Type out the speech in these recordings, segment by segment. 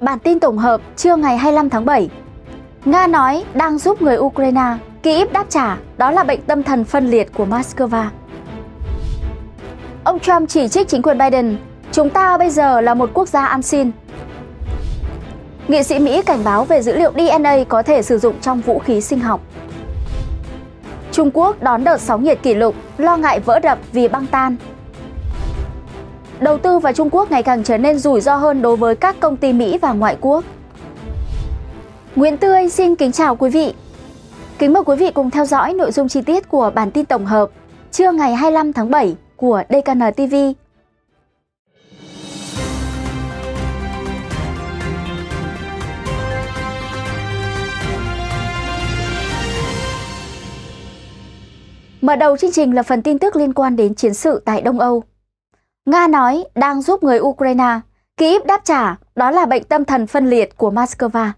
Bản tin tổng hợp trưa ngày 25 tháng 7. Nga nói đang giúp người Ukraine, Kyiv đáp trả, đó là bệnh tâm thần phân liệt của Moscow. Ông Trump chỉ trích chính quyền Biden, chúng ta bây giờ là một quốc gia ăn xin. Nghị sĩ Mỹ cảnh báo về dữ liệu DNA có thể sử dụng trong vũ khí sinh học. Trung Quốc đón đợt sóng nhiệt kỷ lục, lo ngại vỡ đập vì băng tan. Đầu tư vào Trung Quốc ngày càng trở nên rủi ro hơn đối với các công ty Mỹ và ngoại quốc. Nguyễn Tươi xin kính chào quý vị. Kính mời quý vị cùng theo dõi nội dung chi tiết của bản tin tổng hợp trưa ngày 25 tháng 7 của DKN TV. Mở đầu chương trình là phần tin tức liên quan đến chiến sự tại Đông Âu. Nga nói đang giúp người Ukraine, Kyiv đáp trả đó là bệnh tâm thần phân liệt của Moscow.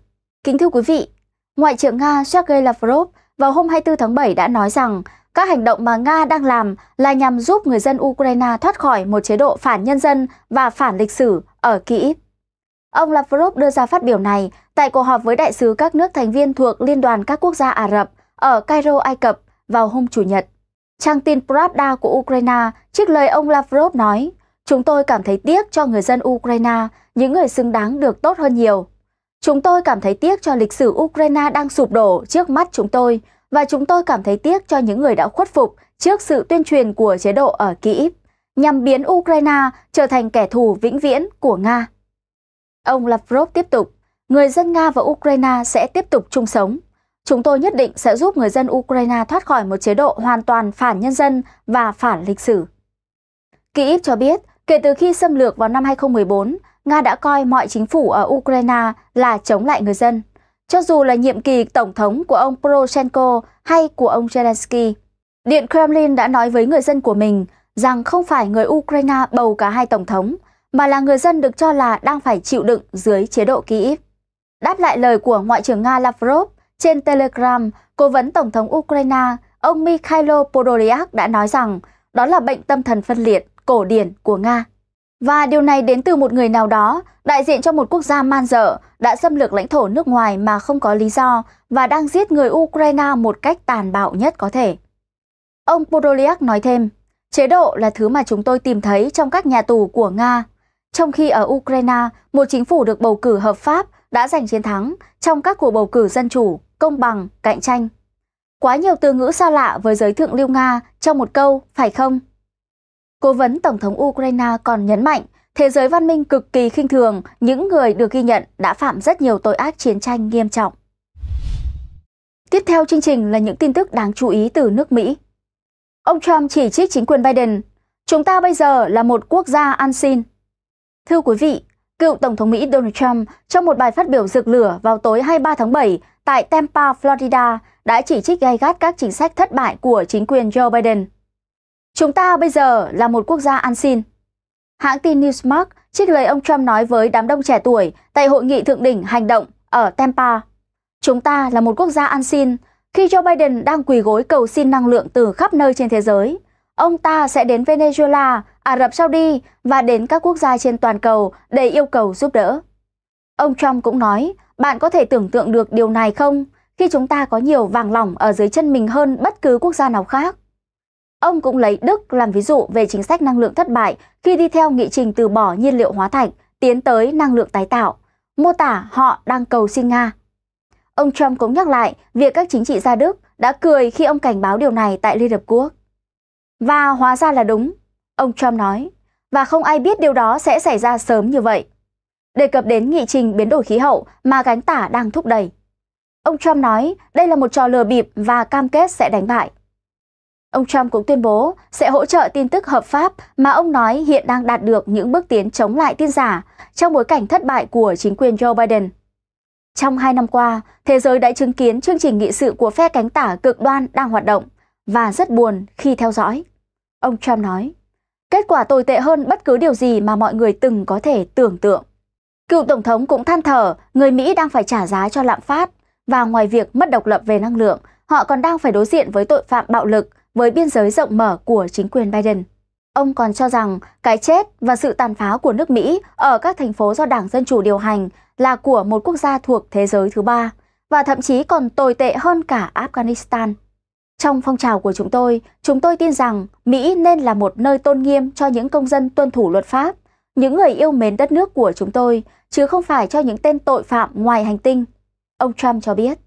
Kính thưa quý vị, Ngoại trưởng Nga Sergei Lavrov vào hôm 24 tháng 7 đã nói rằng các hành động mà Nga đang làm là nhằm giúp người dân Ukraine thoát khỏi một chế độ phản nhân dân và phản lịch sử ở Kyiv. Ông Lavrov đưa ra phát biểu này tại cuộc họp với đại sứ các nước thành viên thuộc Liên đoàn các quốc gia Ả Rập ở Cairo, Ai Cập vào hôm Chủ nhật. Trang tin Pravda của Ukraine trích lời ông Lavrov nói, Chúng tôi cảm thấy tiếc cho người dân Ukraine, những người xứng đáng được tốt hơn nhiều. Chúng tôi cảm thấy tiếc cho lịch sử Ukraine đang sụp đổ trước mắt chúng tôi và chúng tôi cảm thấy tiếc cho những người đã khuất phục trước sự tuyên truyền của chế độ ở Kyiv nhằm biến Ukraine trở thành kẻ thù vĩnh viễn của Nga. Ông Lavrov tiếp tục, người dân Nga và Ukraine sẽ tiếp tục chung sống. Chúng tôi nhất định sẽ giúp người dân Ukraine thoát khỏi một chế độ hoàn toàn phản nhân dân và phản lịch sử. Kyiv cho biết, kể từ khi xâm lược vào năm 2014, Nga đã coi mọi chính phủ ở Ukraine là chống lại người dân, cho dù là nhiệm kỳ tổng thống của ông Poroshenko hay của ông Zelensky. Điện Kremlin đã nói với người dân của mình rằng không phải người Ukraine bầu cả hai tổng thống, mà là người dân được cho là đang phải chịu đựng dưới chế độ Kyiv. Đáp lại lời của Ngoại trưởng Nga Lavrov trên Telegram, cố vấn Tổng thống Ukraine, ông Mikhailo Podolyak đã nói rằng đó là bệnh tâm thần phân liệt, cổ điển của Nga. Và điều này đến từ một người nào đó, đại diện cho một quốc gia man dợ, đã xâm lược lãnh thổ nước ngoài mà không có lý do và đang giết người Ukraine một cách tàn bạo nhất có thể. Ông Podolyak nói thêm, chế độ là thứ mà chúng tôi tìm thấy trong các nhà tù của Nga. Trong khi ở Ukraine, một chính phủ được bầu cử hợp pháp đã giành chiến thắng trong các cuộc bầu cử dân chủ, công bằng, cạnh tranh. Quá nhiều từ ngữ xa lạ với giới thượng lưu Nga trong một câu, phải không? Cố vấn Tổng thống Ukraine còn nhấn mạnh thế giới văn minh cực kỳ khinh thường những người được ghi nhận đã phạm rất nhiều tội ác chiến tranh nghiêm trọng. Tiếp theo chương trình là những tin tức đáng chú ý từ nước Mỹ. Ông Trump chỉ trích chính quyền Biden, chúng ta bây giờ là một quốc gia an xin. Thưa quý vị, cựu Tổng thống Mỹ Donald Trump trong một bài phát biểu rực lửa vào tối 23 tháng 7 tại Tampa, Florida đã chỉ trích gay gắt các chính sách thất bại của chính quyền Joe Biden. Chúng ta bây giờ là một quốc gia ăn xin. Hãng tin Newsmax trích lời ông Trump nói với đám đông trẻ tuổi tại hội nghị thượng đỉnh hành động ở Tampa. Chúng ta là một quốc gia ăn xin. Khi Joe Biden đang quỳ gối cầu xin năng lượng từ khắp nơi trên thế giới, ông ta sẽ đến Venezuela, Ả Rập Saudi và đến các quốc gia trên toàn cầu để yêu cầu giúp đỡ. Ông Trump cũng nói, bạn có thể tưởng tượng được điều này không khi chúng ta có nhiều vàng lỏng ở dưới chân mình hơn bất cứ quốc gia nào khác? Ông cũng lấy Đức làm ví dụ về chính sách năng lượng thất bại khi đi theo nghị trình từ bỏ nhiên liệu hóa thạch tiến tới năng lượng tái tạo, mô tả họ đang cầu xin Nga. Ông Trump cũng nhắc lại việc các chính trị gia Đức đã cười khi ông cảnh báo điều này tại Liên Hợp Quốc. Và hóa ra là đúng, ông Trump nói, và không ai biết điều đó sẽ xảy ra sớm như vậy. Đề cập đến nghị trình biến đổi khí hậu mà gánh tả đang thúc đẩy. Ông Trump nói đây là một trò lừa bịp và cam kết sẽ đánh bại. Ông Trump cũng tuyên bố sẽ hỗ trợ tin tức hợp pháp mà ông nói hiện đang đạt được những bước tiến chống lại tin giả trong bối cảnh thất bại của chính quyền Joe Biden. Trong hai năm qua, thế giới đã chứng kiến chương trình nghị sự của phe cánh tả cực đoan đang hoạt động và rất buồn khi theo dõi. Ông Trump nói, kết quả tồi tệ hơn bất cứ điều gì mà mọi người từng có thể tưởng tượng. Cựu Tổng thống cũng than thở người Mỹ đang phải trả giá cho lạm phát và ngoài việc mất độc lập về năng lượng, họ còn đang phải đối diện với tội phạm bạo lực với biên giới rộng mở của chính quyền Biden. Ông còn cho rằng cái chết và sự tàn phá của nước Mỹ ở các thành phố do Đảng Dân Chủ điều hành là của một quốc gia thuộc thế giới thứ ba và thậm chí còn tồi tệ hơn cả Afghanistan. Trong phong trào của chúng tôi, chúng tôi tin rằng Mỹ nên là một nơi tôn nghiêm cho những công dân tuân thủ luật pháp, những người yêu mến đất nước của chúng tôi, chứ không phải cho những tên tội phạm ngoài hành tinh. Ông Trump cho biết,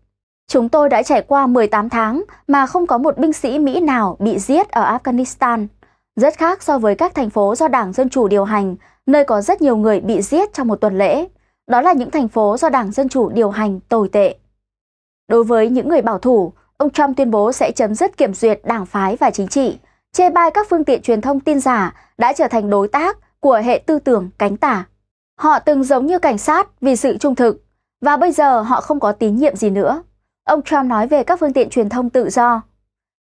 chúng tôi đã trải qua 18 tháng mà không có một binh sĩ Mỹ nào bị giết ở Afghanistan, rất khác so với các thành phố do Đảng Dân Chủ điều hành, nơi có rất nhiều người bị giết trong một tuần lễ. Đó là những thành phố do Đảng Dân Chủ điều hành tồi tệ. Đối với những người bảo thủ, ông Trump tuyên bố sẽ chấm dứt kiểm duyệt đảng phái và chính trị, chê bai các phương tiện truyền thông tin giả đã trở thành đối tác của hệ tư tưởng cánh tả. Họ từng giống như cảnh sát vì sự trung thực, và bây giờ họ không có tín nhiệm gì nữa. Ông Trump nói về các phương tiện truyền thông tự do.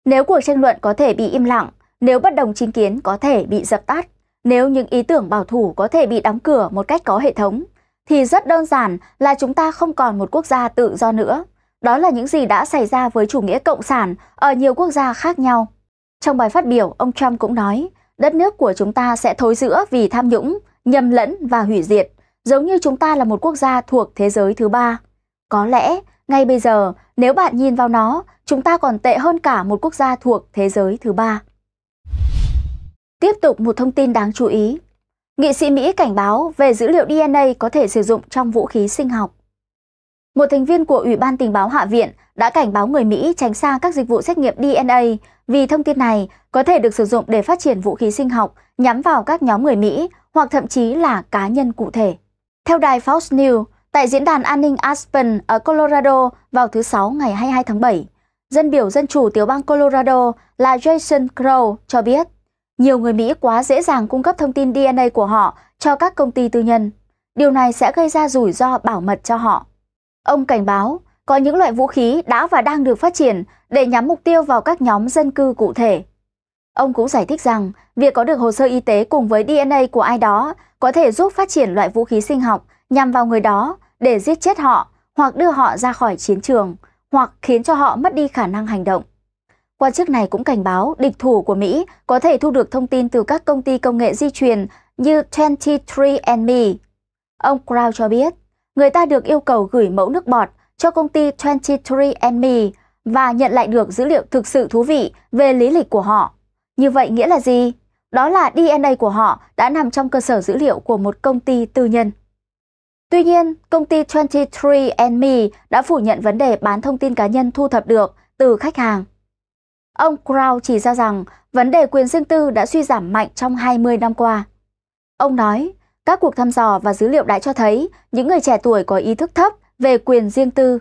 Nếu cuộc tranh luận có thể bị im lặng, nếu bất đồng chính kiến có thể bị dập tắt, nếu những ý tưởng bảo thủ có thể bị đóng cửa một cách có hệ thống, thì rất đơn giản là chúng ta không còn một quốc gia tự do nữa. Đó là những gì đã xảy ra với chủ nghĩa cộng sản ở nhiều quốc gia khác nhau. Trong bài phát biểu, ông Trump cũng nói, đất nước của chúng ta sẽ thối rữa vì tham nhũng, nhầm lẫn và hủy diệt, giống như chúng ta là một quốc gia thuộc thế giới thứ ba. Có lẽ, ngay bây giờ, nếu bạn nhìn vào nó, chúng ta còn tệ hơn cả một quốc gia thuộc thế giới thứ ba. Tiếp tục một thông tin đáng chú ý. Nghị sĩ Mỹ cảnh báo về dữ liệu DNA có thể sử dụng trong vũ khí sinh học. Một thành viên của Ủy ban tình báo Hạ viện đã cảnh báo người Mỹ tránh xa các dịch vụ xét nghiệm DNA vì thông tin này có thể được sử dụng để phát triển vũ khí sinh học nhắm vào các nhóm người Mỹ hoặc thậm chí là cá nhân cụ thể. Theo đài Fox News, tại diễn đàn an ninh Aspen ở Colorado vào thứ Sáu ngày 22 tháng 7, dân biểu Dân chủ tiểu bang Colorado là Jason Crow cho biết nhiều người Mỹ quá dễ dàng cung cấp thông tin DNA của họ cho các công ty tư nhân. Điều này sẽ gây ra rủi ro bảo mật cho họ. Ông cảnh báo, có những loại vũ khí đã và đang được phát triển để nhắm mục tiêu vào các nhóm dân cư cụ thể. Ông cũng giải thích rằng, việc có được hồ sơ y tế cùng với DNA của ai đó có thể giúp phát triển loại vũ khí sinh học nhằm vào người đó để giết chết họ hoặc đưa họ ra khỏi chiến trường hoặc khiến cho họ mất đi khả năng hành động. Quan chức này cũng cảnh báo địch thủ của Mỹ có thể thu được thông tin từ các công ty công nghệ di truyền như 23andMe. Ông Crow cho biết, người ta được yêu cầu gửi mẫu nước bọt cho công ty 23andMe và nhận lại được dữ liệu thực sự thú vị về lý lịch của họ. Như vậy nghĩa là gì? Đó là DNA của họ đã nằm trong cơ sở dữ liệu của một công ty tư nhân. Tuy nhiên, công ty 23andMe đã phủ nhận vấn đề bán thông tin cá nhân thu thập được từ khách hàng. Ông Crow chỉ ra rằng vấn đề quyền riêng tư đã suy giảm mạnh trong 20 năm qua. Ông nói, các cuộc thăm dò và dữ liệu đã cho thấy những người trẻ tuổi có ý thức thấp về quyền riêng tư.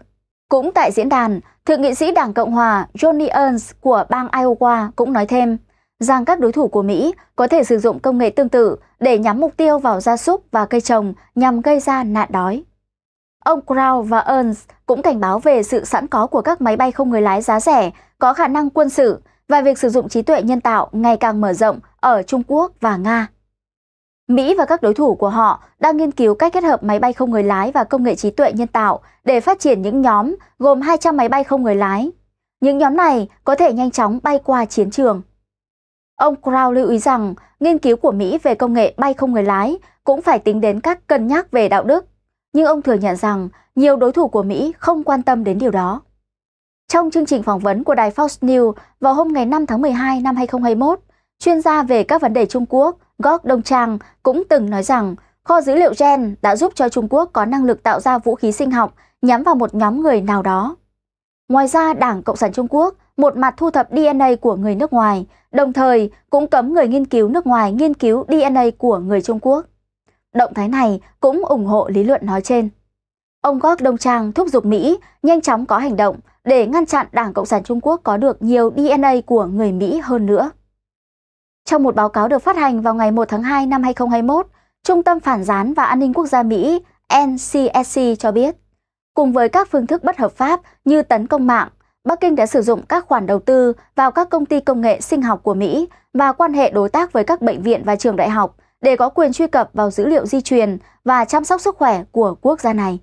Cũng tại diễn đàn, Thượng nghị sĩ Đảng Cộng Hòa Johnny Ernst của bang Iowa cũng nói thêm rằng các đối thủ của Mỹ có thể sử dụng công nghệ tương tự để nhắm mục tiêu vào gia súc và cây trồng nhằm gây ra nạn đói. Ông Crow và Ernst cũng cảnh báo về sự sẵn có của các máy bay không người lái giá rẻ có khả năng quân sự và việc sử dụng trí tuệ nhân tạo ngày càng mở rộng ở Trung Quốc và Nga. Mỹ và các đối thủ của họ đang nghiên cứu cách kết hợp máy bay không người lái và công nghệ trí tuệ nhân tạo để phát triển những nhóm gồm 200 máy bay không người lái. Những nhóm này có thể nhanh chóng bay qua chiến trường. Ông Crow lưu ý rằng nghiên cứu của Mỹ về công nghệ bay không người lái cũng phải tính đến các cân nhắc về đạo đức. Nhưng ông thừa nhận rằng nhiều đối thủ của Mỹ không quan tâm đến điều đó. Trong chương trình phỏng vấn của đài Fox News vào hôm ngày 5 tháng 12 năm 2021, chuyên gia về các vấn đề Trung Quốc Gok Đông Trang cũng từng nói rằng kho dữ liệu gen đã giúp cho Trung Quốc có năng lực tạo ra vũ khí sinh học nhắm vào một nhóm người nào đó. Ngoài ra, Đảng Cộng sản Trung Quốc một mặt thu thập DNA của người nước ngoài, đồng thời cũng cấm người nghiên cứu nước ngoài nghiên cứu DNA của người Trung Quốc. Động thái này cũng ủng hộ lý luận nói trên. Ông Gok Đông Trang thúc giục Mỹ nhanh chóng có hành động để ngăn chặn Đảng Cộng sản Trung Quốc có được nhiều DNA của người Mỹ hơn nữa. Trong một báo cáo được phát hành vào ngày 1 tháng 2 năm 2021, Trung tâm Phản gián và An ninh Quốc gia Mỹ NCSC cho biết, cùng với các phương thức bất hợp pháp như tấn công mạng, Bắc Kinh đã sử dụng các khoản đầu tư vào các công ty công nghệ sinh học của Mỹ và quan hệ đối tác với các bệnh viện và trường đại học để có quyền truy cập vào dữ liệu di truyền và chăm sóc sức khỏe của quốc gia này.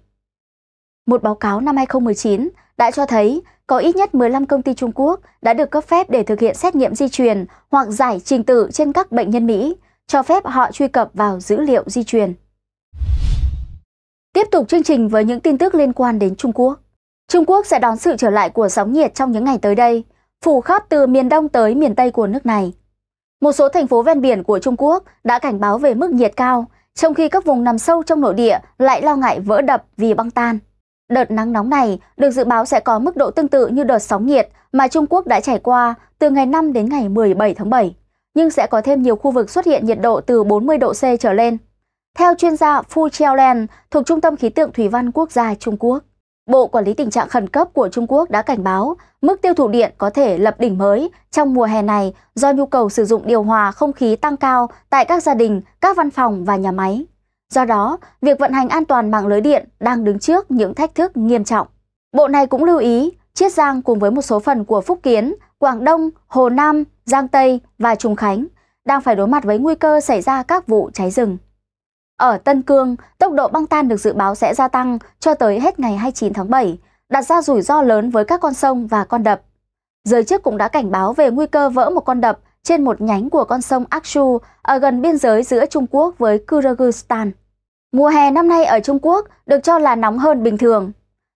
Một báo cáo năm 2019 đã cho thấy có ít nhất 15 công ty Trung Quốc đã được cấp phép để thực hiện xét nghiệm di truyền hoặc giải trình tự trên các bệnh nhân Mỹ, cho phép họ truy cập vào dữ liệu di truyền. Tiếp tục chương trình với những tin tức liên quan đến Trung Quốc. Trung Quốc sẽ đón sự trở lại của sóng nhiệt trong những ngày tới đây, phủ khắp từ miền đông tới miền tây của nước này. Một số thành phố ven biển của Trung Quốc đã cảnh báo về mức nhiệt cao, trong khi các vùng nằm sâu trong nội địa lại lo ngại vỡ đập vì băng tan. Đợt nắng nóng này được dự báo sẽ có mức độ tương tự như đợt sóng nhiệt mà Trung Quốc đã trải qua từ ngày 5 đến ngày 17 tháng 7, nhưng sẽ có thêm nhiều khu vực xuất hiện nhiệt độ từ 40 độ C trở lên. Theo chuyên gia Fu Xiaolan thuộc Trung tâm Khí tượng Thủy văn Quốc gia Trung Quốc, Bộ Quản lý Tình trạng Khẩn cấp của Trung Quốc đã cảnh báo mức tiêu thụ điện có thể lập đỉnh mới trong mùa hè này do nhu cầu sử dụng điều hòa không khí tăng cao tại các gia đình, các văn phòng và nhà máy. Do đó, việc vận hành an toàn mạng lưới điện đang đứng trước những thách thức nghiêm trọng. Bộ này cũng lưu ý, Chiết Giang cùng với một số phần của Phúc Kiến, Quảng Đông, Hồ Nam, Giang Tây và Trung Khánh đang phải đối mặt với nguy cơ xảy ra các vụ cháy rừng. Ở Tân Cương, tốc độ băng tan được dự báo sẽ gia tăng cho tới hết ngày 29 tháng 7, đặt ra rủi ro lớn với các con sông và con đập. Giới chức cũng đã cảnh báo về nguy cơ vỡ một con đập trên một nhánh của con sông Akshu ở gần biên giới giữa Trung Quốc với Kyrgyzstan. Mùa hè năm nay ở Trung Quốc được cho là nóng hơn bình thường.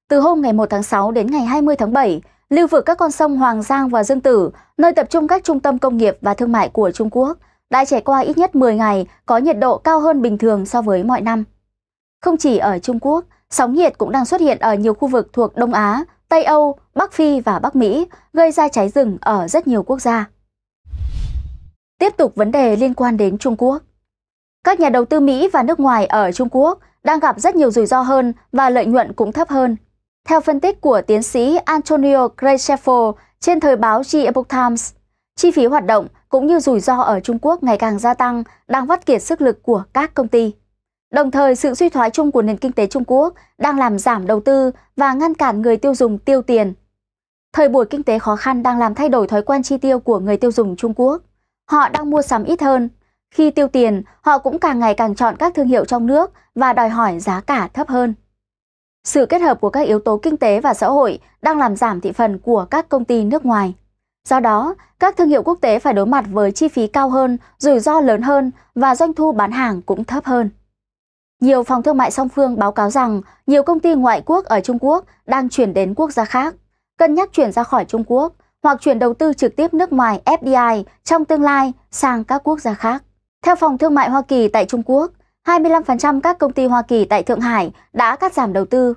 Từ hôm ngày 1 tháng 6 đến ngày 20 tháng 7, lưu vực các con sông Hoàng Giang và Dương Tử, nơi tập trung các trung tâm công nghiệp và thương mại của Trung Quốc, đã trải qua ít nhất 10 ngày có nhiệt độ cao hơn bình thường so với mọi năm. Không chỉ ở Trung Quốc, sóng nhiệt cũng đang xuất hiện ở nhiều khu vực thuộc Đông Á, Tây Âu, Bắc Phi và Bắc Mỹ, gây ra cháy rừng ở rất nhiều quốc gia. Tiếp tục vấn đề liên quan đến Trung Quốc. Các nhà đầu tư Mỹ và nước ngoài ở Trung Quốc đang gặp rất nhiều rủi ro hơn và lợi nhuận cũng thấp hơn. Theo phân tích của tiến sĩ Antonio Gracefo trên thời báo The Epoch Times, chi phí hoạt động cũng như rủi ro ở Trung Quốc ngày càng gia tăng đang vắt kiệt sức lực của các công ty. Đồng thời, sự suy thoái chung của nền kinh tế Trung Quốc đang làm giảm đầu tư và ngăn cản người tiêu dùng tiêu tiền. Thời buổi kinh tế khó khăn đang làm thay đổi thói quen chi tiêu của người tiêu dùng Trung Quốc. Họ đang mua sắm ít hơn. Khi tiêu tiền, họ cũng càng ngày càng chọn các thương hiệu trong nước và đòi hỏi giá cả thấp hơn. Sự kết hợp của các yếu tố kinh tế và xã hội đang làm giảm thị phần của các công ty nước ngoài. Do đó, các thương hiệu quốc tế phải đối mặt với chi phí cao hơn, rủi ro lớn hơn và doanh thu bán hàng cũng thấp hơn. Nhiều phòng thương mại song phương báo cáo rằng nhiều công ty ngoại quốc ở Trung Quốc đang chuyển đến quốc gia khác, cân nhắc chuyển ra khỏi Trung Quốc hoặc chuyển đầu tư trực tiếp nước ngoài FDI trong tương lai sang các quốc gia khác. Theo Phòng Thương mại Hoa Kỳ tại Trung Quốc, 25% các công ty Hoa Kỳ tại Thượng Hải đã cắt giảm đầu tư.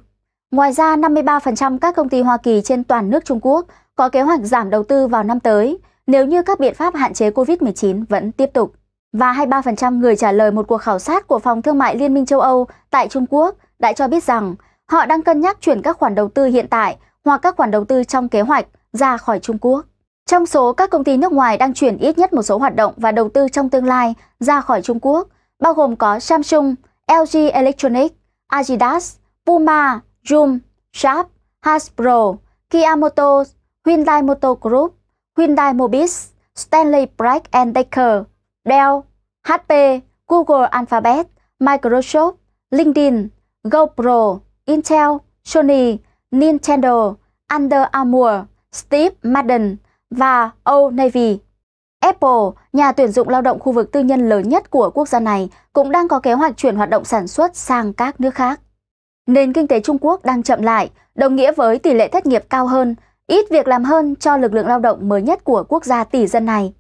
Ngoài ra, 53% các công ty Hoa Kỳ trên toàn nước Trung Quốc có kế hoạch giảm đầu tư vào năm tới nếu như các biện pháp hạn chế COVID-19 vẫn tiếp tục. Và 23% người trả lời một cuộc khảo sát của Phòng Thương mại Liên minh châu Âu tại Trung Quốc đã cho biết rằng họ đang cân nhắc chuyển các khoản đầu tư hiện tại hoặc các khoản đầu tư trong kế hoạch ra khỏi Trung Quốc. Trong số các công ty nước ngoài đang chuyển ít nhất một số hoạt động và đầu tư trong tương lai ra khỏi Trung Quốc, bao gồm có Samsung, LG Electronics, Adidas, Puma, Zoom, Sharp, Hasbro, Kia Motors, Hyundai Motor Group, Hyundai Mobis, Stanley Black Decker, Dell, HP, Google Alphabet, Microsoft, LinkedIn, GoPro, Intel, Sony, Nintendo, Under Armour, Steve Madden và Old Navy. Apple, nhà tuyển dụng lao động khu vực tư nhân lớn nhất của quốc gia này, cũng đang có kế hoạch chuyển hoạt động sản xuất sang các nước khác. Nền kinh tế Trung Quốc đang chậm lại, đồng nghĩa với tỷ lệ thất nghiệp cao hơn, ít việc làm hơn cho lực lượng lao động mới nhất của quốc gia tỷ dân này,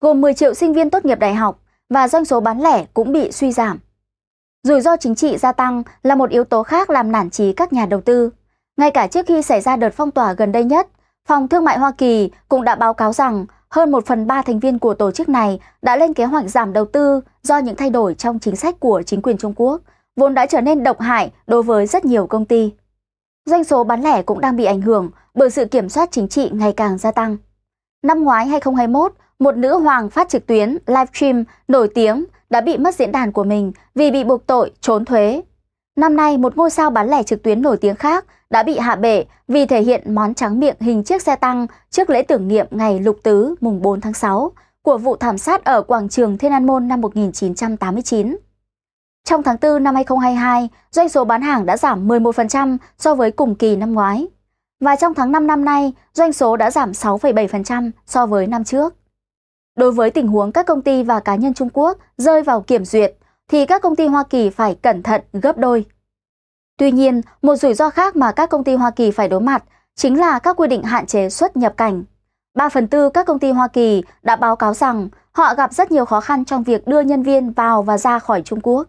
gồm 10 triệu sinh viên tốt nghiệp đại học và doanh số bán lẻ cũng bị suy giảm. Rủi ro chính trị gia tăng là một yếu tố khác làm nản trí các nhà đầu tư. Ngay cả trước khi xảy ra đợt phong tỏa gần đây nhất, Phòng Thương mại Hoa Kỳ cũng đã báo cáo rằng hơn 1 phần 3 thành viên của tổ chức này đã lên kế hoạch giảm đầu tư do những thay đổi trong chính sách của chính quyền Trung Quốc, vốn đã trở nên độc hại đối với rất nhiều công ty. Doanh số bán lẻ cũng đang bị ảnh hưởng bởi sự kiểm soát chính trị ngày càng gia tăng. Năm ngoái 2021, một nữ hoàng phát trực tuyến livestream nổi tiếng đã bị mất diễn đàn của mình vì bị buộc tội trốn thuế. Năm nay, một ngôi sao bán lẻ trực tuyến nổi tiếng khác đã bị hạ bệ vì thể hiện món trắng miệng hình chiếc xe tăng trước lễ tưởng niệm ngày lục tứ mùng 4 tháng 6 của vụ thảm sát ở quảng trường Thiên An Môn năm 1989. Trong tháng 4 năm 2022, doanh số bán hàng đã giảm 11% so với cùng kỳ năm ngoái. Và trong tháng 5 năm nay, doanh số đã giảm 6,7% so với năm trước. Đối với tình huống các công ty và cá nhân Trung Quốc rơi vào kiểm duyệt, thì các công ty Hoa Kỳ phải cẩn thận gấp đôi. Tuy nhiên, một rủi ro khác mà các công ty Hoa Kỳ phải đối mặt chính là các quy định hạn chế xuất nhập cảnh. 3 phần tư các công ty Hoa Kỳ đã báo cáo rằng họ gặp rất nhiều khó khăn trong việc đưa nhân viên vào và ra khỏi Trung Quốc.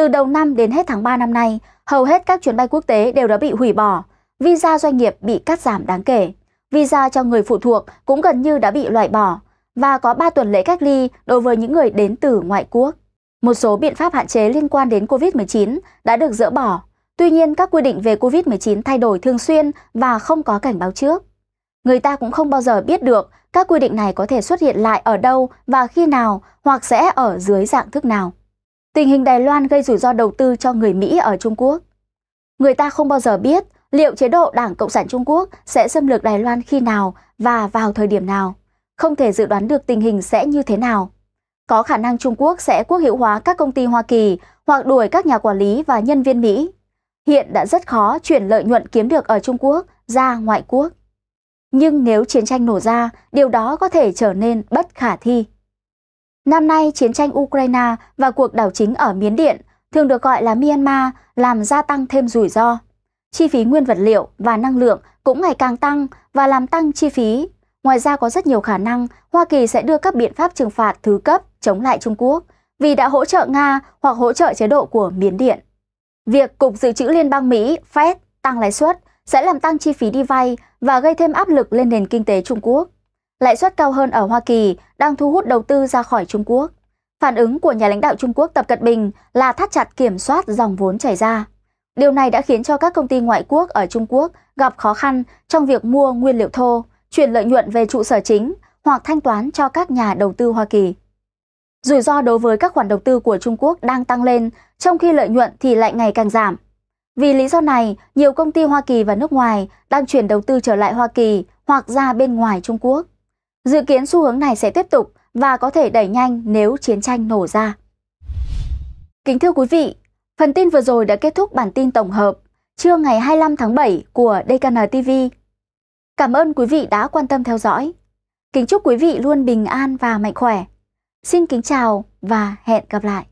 Từ đầu năm đến hết tháng 3 năm nay, hầu hết các chuyến bay quốc tế đều đã bị hủy bỏ, visa doanh nghiệp bị cắt giảm đáng kể, visa cho người phụ thuộc cũng gần như đã bị loại bỏ và có 3 tuần lễ cách ly đối với những người đến từ ngoại quốc. Một số biện pháp hạn chế liên quan đến COVID-19 đã được dỡ bỏ, tuy nhiên các quy định về COVID-19 thay đổi thường xuyên và không có cảnh báo trước. Người ta cũng không bao giờ biết được các quy định này có thể xuất hiện lại ở đâu và khi nào hoặc sẽ ở dưới dạng thức nào. Tình hình Đài Loan gây rủi ro đầu tư cho người Mỹ ở Trung Quốc. Người ta không bao giờ biết liệu chế độ Đảng Cộng sản Trung Quốc sẽ xâm lược Đài Loan khi nào và vào thời điểm nào. Không thể dự đoán được tình hình sẽ như thế nào. Có khả năng Trung Quốc sẽ quốc hữu hóa các công ty Hoa Kỳ hoặc đuổi các nhà quản lý và nhân viên Mỹ. Hiện đã rất khó chuyển lợi nhuận kiếm được ở Trung Quốc ra ngoại quốc. Nhưng nếu chiến tranh nổ ra, điều đó có thể trở nên bất khả thi. Năm nay, chiến tranh Ukraine và cuộc đảo chính ở Miến Điện, thường được gọi là Myanmar, làm gia tăng thêm rủi ro. Chi phí nguyên vật liệu và năng lượng cũng ngày càng tăng và làm tăng chi phí. Ngoài ra có rất nhiều khả năng Hoa Kỳ sẽ đưa các biện pháp trừng phạt thứ cấp chống lại Trung Quốc vì đã hỗ trợ Nga hoặc hỗ trợ chế độ của Miến Điện. Việc Cục Dự trữ Liên bang Mỹ Fed tăng lãi suất sẽ làm tăng chi phí đi vay và gây thêm áp lực lên nền kinh tế Trung Quốc. Lãi suất cao hơn ở Hoa Kỳ đang thu hút đầu tư ra khỏi Trung Quốc. Phản ứng của nhà lãnh đạo Trung Quốc Tập Cận Bình là thắt chặt kiểm soát dòng vốn chảy ra. Điều này đã khiến cho các công ty ngoại quốc ở Trung Quốc gặp khó khăn trong việc mua nguyên liệu thô, chuyển lợi nhuận về trụ sở chính hoặc thanh toán cho các nhà đầu tư Hoa Kỳ. Rủi ro đối với các khoản đầu tư của Trung Quốc đang tăng lên, trong khi lợi nhuận thì lại ngày càng giảm. Vì lý do này, nhiều công ty Hoa Kỳ và nước ngoài đang chuyển đầu tư trở lại Hoa Kỳ hoặc ra bên ngoài Trung Quốc. Dự kiến xu hướng này sẽ tiếp tục và có thể đẩy nhanh nếu chiến tranh nổ ra. Kính thưa quý vị, phần tin vừa rồi đã kết thúc bản tin tổng hợp trưa ngày 25 tháng 7 của DKN TV. Cảm ơn quý vị đã quan tâm theo dõi. Kính chúc quý vị luôn bình an và mạnh khỏe. Xin kính chào và hẹn gặp lại.